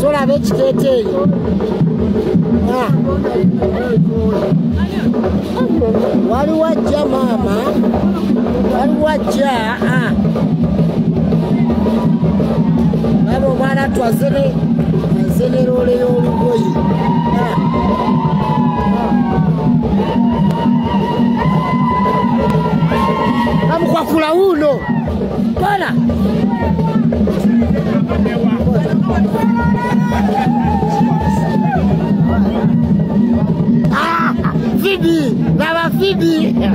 Sur la vente qui est là. Ah. Walu wajja mama. Walu wajja. Ah. Walu wana tuwazili. Tuwazili role yonu ah. koi. Kwa kula uno. Kwa kula uno. fini, ça va finir.